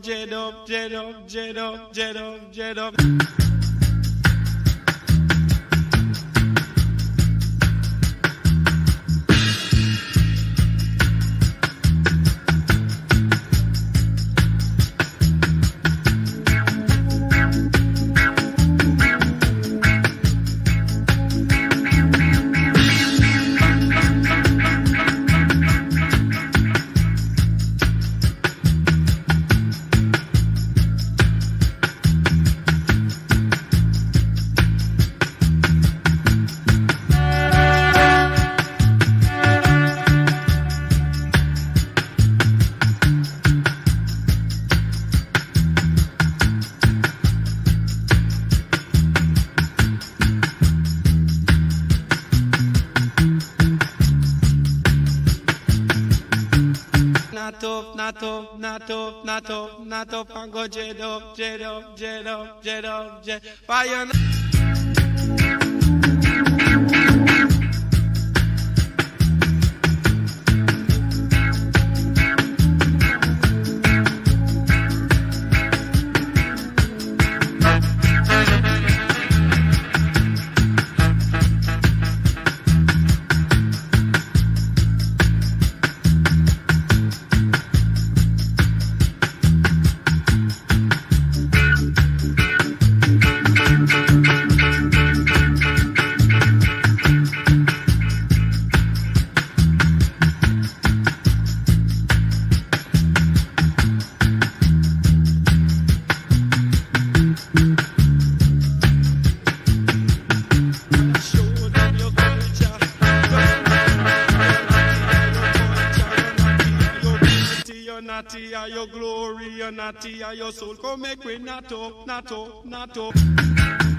jet up, jet up, jet up, jet up, jet up. Up, not up, not up, not up, not up, and go natty, and your glory, your natty, and your soul. Come make we natto, natto, natto.